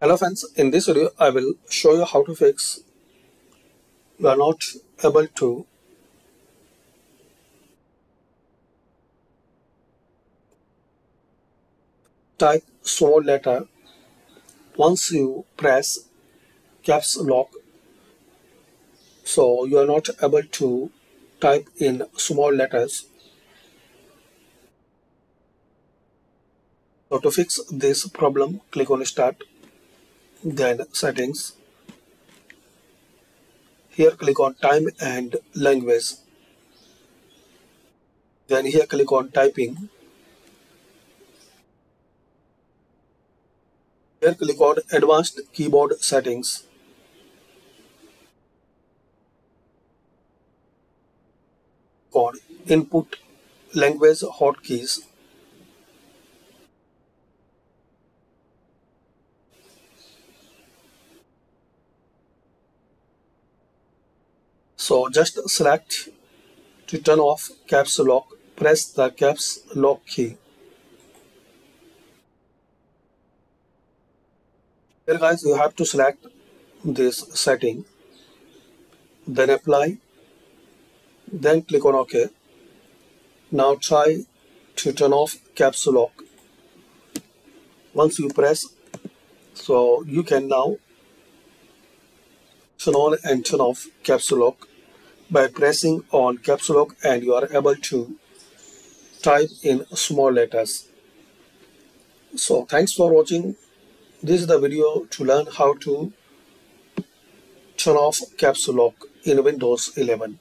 Hello friends, in this video I will show you how to fix you are not able to type small letter once you press caps lock so you are not able to type in small letters. So to fix this problem click on start then settings. Here click on time and language. Then here click on typing. Here click on advanced keyboard settings. On input language hotkeys So just select to turn off caps lock, press the caps lock key. Here guys, you have to select this setting, then apply, then click on OK. Now try to turn off caps lock. Once you press, so you can now turn on and turn off caps lock by pressing on caps lock and you are able to type in small letters. So thanks for watching. This is the video to learn how to turn off caps lock in Windows 11.